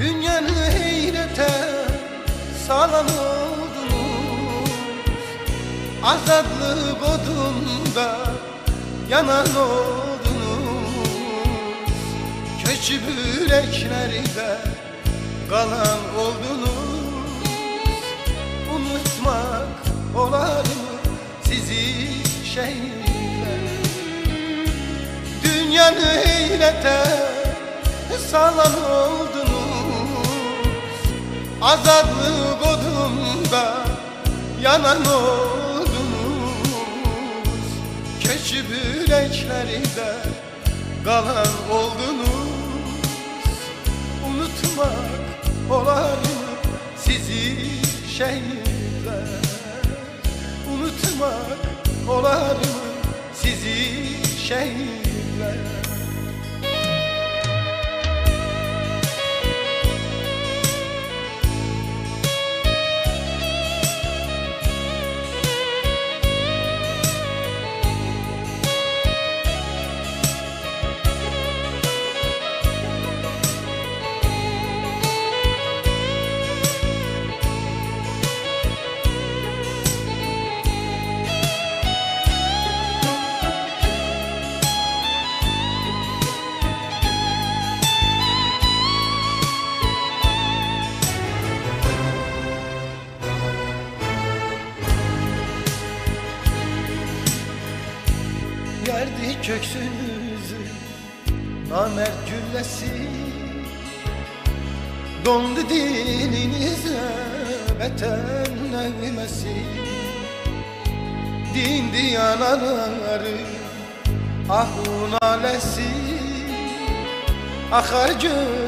Dünyanı heyrete salan oldunuz Azadlık odunda yanan oldunuz Köçü yüreklerde kalan oldunuz Unutmak olar mı sizi şehirler? Dünyanı heyrete salan oldunuz Azadlık odunda yanan oldunuz. Keçi yüreklerinde kalan oldunuz. Unutmak olar sizi şehirler Unutmak olar sizi şehirler Yerdi köksünüzü namert güllesi. Dondu dininize beten nevmesi. Din diyanaları ahun alesi. Akar göz